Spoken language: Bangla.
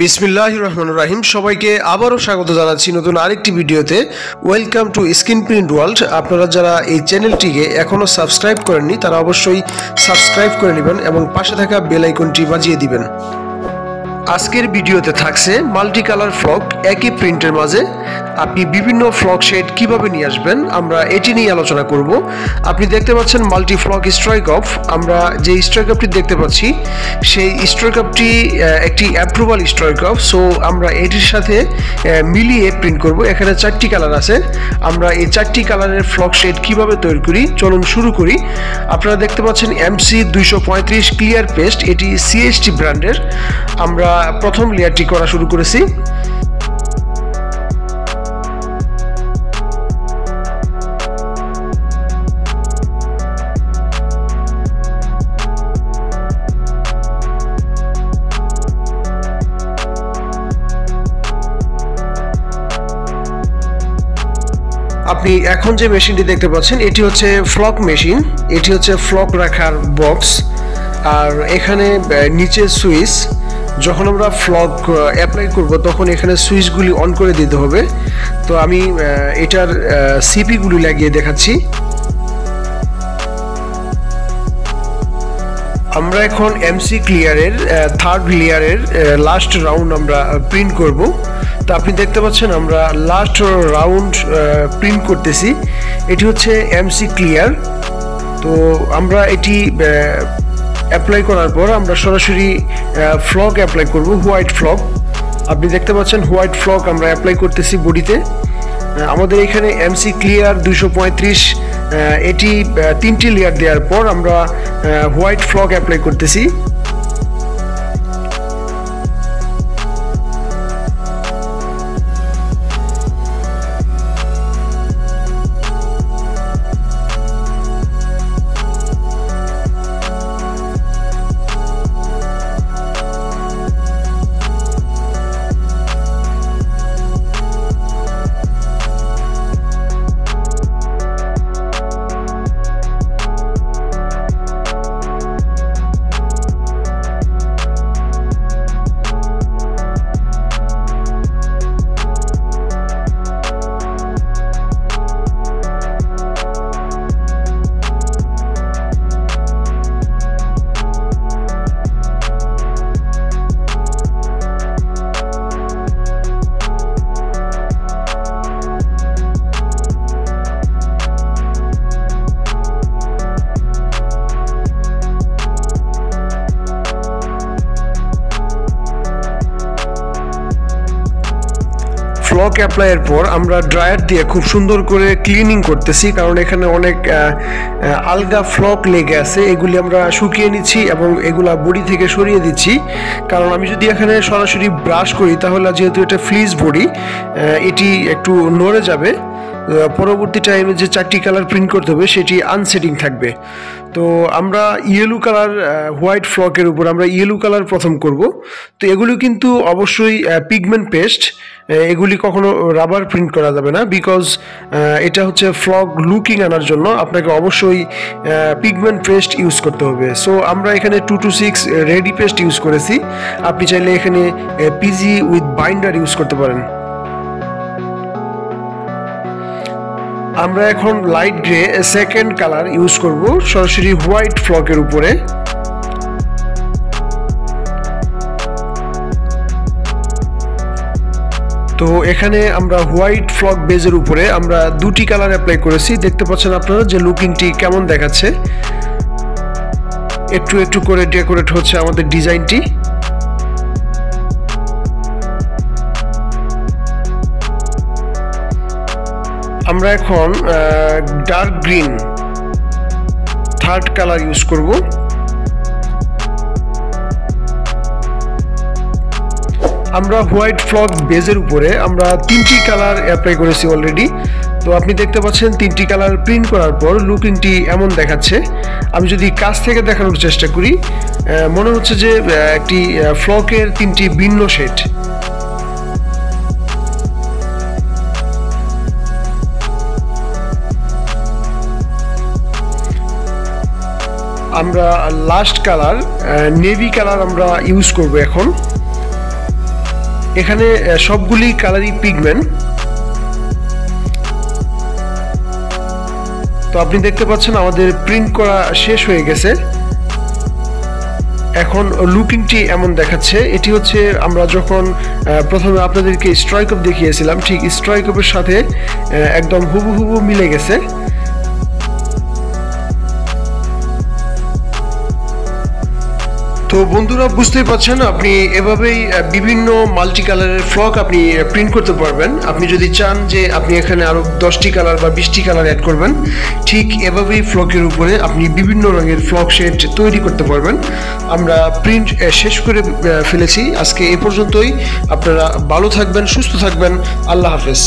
বিসমিল্লাহ রহমান রাহিম। সবাইকে আবারও স্বাগত জানাচ্ছি নতুন আরেকটি ভিডিওতে। Welcome to screen print world আপনারা যারা এই চ্যানেলটিকে এখনও সাবস্ক্রাইব করেননি, তারা অবশ্যই সাবস্ক্রাইব করে নেবেন এবং পাশে থাকা বেল আইকনটি বাজিয়ে দিবেন। আজকের ভিডিওতে থাকছে মাল্টি কালার ফ্রক একই প্রিন্টের মাঝে। আপনি বিভিন্ন ফ্লক শেড কীভাবে নিয়ে আসবেন, আমরা এটি নিয়ে আলোচনা করব। আপনি দেখতে পাচ্ছেন মাল্টি ফ্লক স্ট্রাইক অফ। আমরা যে স্ট্রাইক অফটি দেখতে পাচ্ছি, সেই স্ট্রাইক অফটি একটি অ্যাপ্রুভাল স্ট্রাইক অফ। সো আমরা এটির সাথে মিলিয়ে প্রিন্ট করব। এখানে চারটি কালার আছে। আমরা এই চারটি কালারের ফ্লক শেড কীভাবে তৈরি করি, চলুন শুরু করি। আপনারা দেখতে পাচ্ছেন এমসি দুইশো পঁয়ত্রিশ ক্লিয়ার পেস্ট এটি সিএসটি ব্র্যান্ডের আমরা প্রথম লেয়ারটি করা শুরু করেছি। আপনি এখন যে মেশিনটি দেখতে পাচ্ছেন, এটি হচ্ছে ফ্লক মেশিন। এটি হচ্ছে ফ্লক রাখার বক্স। আর এখানে নিচে সুইচ, যখন আমরা ফ্লক অ্যাপ্লাই করব, তখন এখানে সুইচগুলি অন করে দিতে হবে। তো আমি এটার সিপিগুলি লাগিয়ে দেখাচ্ছি। আমরা এখন এমসি ক্লিয়ারের থার্ড লেয়ারের লাস্ট রাউন্ড আমরা প্রিন্ট করব। তো আপনি দেখতে পাচ্ছেন আমরা লাস্ট রাউন্ড প্রিন্ট করতেছি। এটি হচ্ছে এমসি ক্লিয়ার তো আমরা এটি অ্যাপ্লাই করার পর আমরা সরাসরি ফ্লক অ্যাপ্লাই করব হোয়াইট ফ্লক আপনি দেখতে পাচ্ছেন হোয়াইট ফ্লক আমরা অ্যাপ্লাই করতেছি বডিতে। আমাদের এখানে এমসি ক্লিয়ার দুশো পঁয়ত্রিশ এটি তিনটি লেয়ার দেওয়ার পর আমরা হোয়াইট ফ্লক অ্যাপ্লাই করতেছি। ফ্লক অ্যাপ্লাইয়ের পর আমরা ড্রায়ার দিয়ে খুব সুন্দর করে ক্লিনিং করতেছি, কারণ এখানে অনেক আলগা ফ্লক লেগে আছে, এগুলি আমরা শুকিয়ে নিচ্ছি এবং এগুলা বডি থেকে সরিয়ে দিচ্ছি। কারণ আমি যদি এখানে সরাসরি ব্রাশ করি, তাহলে যেহেতু এটা ফ্লিজ বডি এটি একটু নড়ে যাবে। পরবর্তী টাইমে যে চারটি কালার প্রিন্ট করতে হবে, সেটি আনসেটিং থাকবে। তো আমরা ইয়েলো কালার হোয়াইট ফ্লকের উপর আমরা ইয়েলো কালার প্রথম করব। তো এগুলো কিন্তু অবশ্যই পিগমেন্ট পেস্ট এগুলি কখনো রাবার প্রিন্ট করা যাবে না বিকজ এটা হচ্ছে ফ্লক লুকিং আনার জন্য আপনাকে অবশ্যই পিগমেন্ট পেস্ট ইউজ করতে হবে। সো আমরা এখানে two two six ready paste use করেছি। আপনি চাইলে এখানে পিজি উইথ বাইন্ডার ইউজ করতে পারেন। আমরা এখন light grey second colour use করব, সরাসরি হোয়াইট ফ্লকের উপরে। তো এখানে আমরা হোয়াইট ফ্লক বেজের উপরে আমরা দুটি কালার অ্যাপ্লাই করেছি। দেখতে পাচ্ছেন আপনারা যে লুকিংটি কেমন দেখাচ্ছে। একটু একটু করে ডেকোরেট হচ্ছে আমাদের ডিজাইনটি আমরা এখন dark green third colour use করব। আমরা হোয়াইট ফ্লক বেজের উপরে আমরা তিনটি কালার অ্যাপ্লাই করেছি অলরেডি তো আপনি দেখতে পাচ্ছেন তিনটি কালার প্রিন্ট করার পর লুকিংটি এমন দেখাচ্ছে। আমি যদি কাছ থেকে দেখানোর চেষ্টা করি মনে হচ্ছে যে একটি ফ্লকের তিনটি ভিন্ন শেড আমরা লাস্ট কালার নেভি কালার আমরা ইউজ করব এখন। এখানে সবগুলি কালারই পিগমেন্ট তো আপনি দেখতে পাচ্ছেন আমাদের প্রিন্ট করা শেষ হয়ে গেছে। এখন লুকিংটি এমন দেখাচ্ছে। এটি হচ্ছে আমরা যখন প্রথমে আপনাদেরকে স্ট্রাইক আপ দেখিয়েছিলাম, ঠিক স্ট্রাইক আপের সাথে একদম হুবু হুবু মিলে গেছে। তো বন্ধুরা বুঝতেই পারছেন আপনি এভাবেই বিভিন্ন মাল্টি কালারের ফ্লক আপনি প্রিন্ট করতে পারবেন। আপনি যদি চান যে আপনি এখানে আরও দশটি কালার বা বিশটি কালার অ্যাড করবেন, ঠিক এভাবেই ফ্লকের উপরে আপনি বিভিন্ন রঙের ফ্লক শেড তৈরি করতে পারবেন। আমরা প্রিন্ট শেষ করে ফেলেছি। আজকে এ পর্যন্তই। আপনারা ভালো থাকবেন, সুস্থ থাকবেন। আল্লাহ হাফেজ।